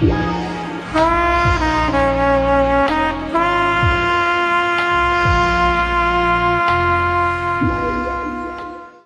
Hi.